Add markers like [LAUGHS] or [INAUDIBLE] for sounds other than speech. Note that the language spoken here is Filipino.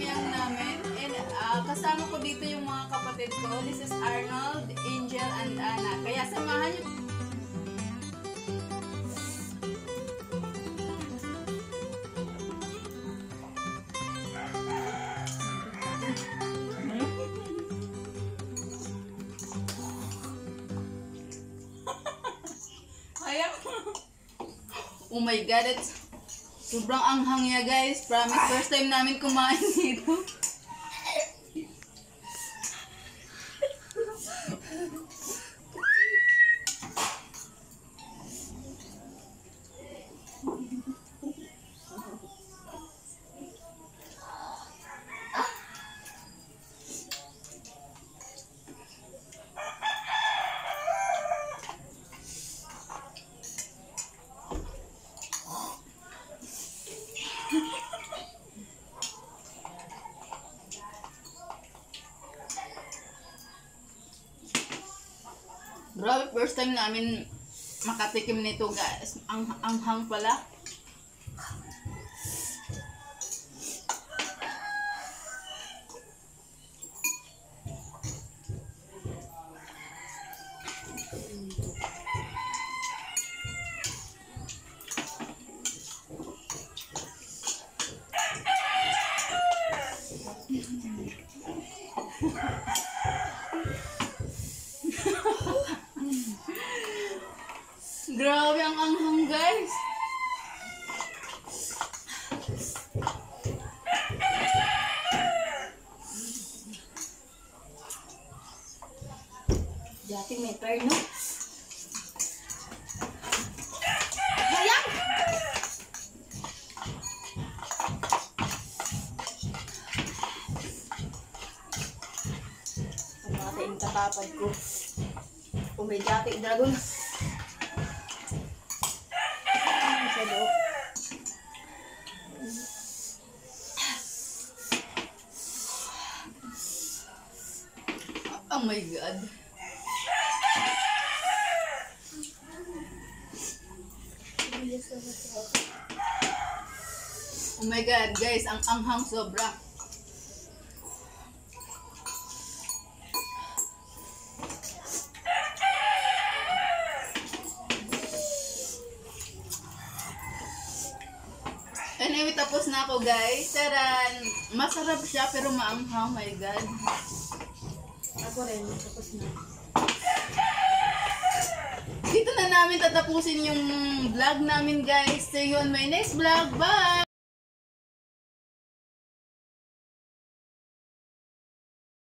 samyang namin. And ah, kasama ko dito yung mga kapatid ko. This is Arnold, Angel, and Anna. Kaya samahan niyo. [LAUGHS] Oh my God, it's sobrang anghang ya guys. Promise, first time namin kumain [LAUGHS] dito. Grabe, first time namin makatikim nito guys. Ang anghang pala. Grabe ang anghang guys. Dati may perno. Hayang! Ang mga sa katapad ko. Kung may dati dragon. Oh my god. Oh my god, guys, ang anghang sobra. Anyway, tapos na ako guys. Taran! Masarap siya pero maanghang. My god. Dito na namin tatapusin yung vlog namin guys. See you on my next vlog. Bye!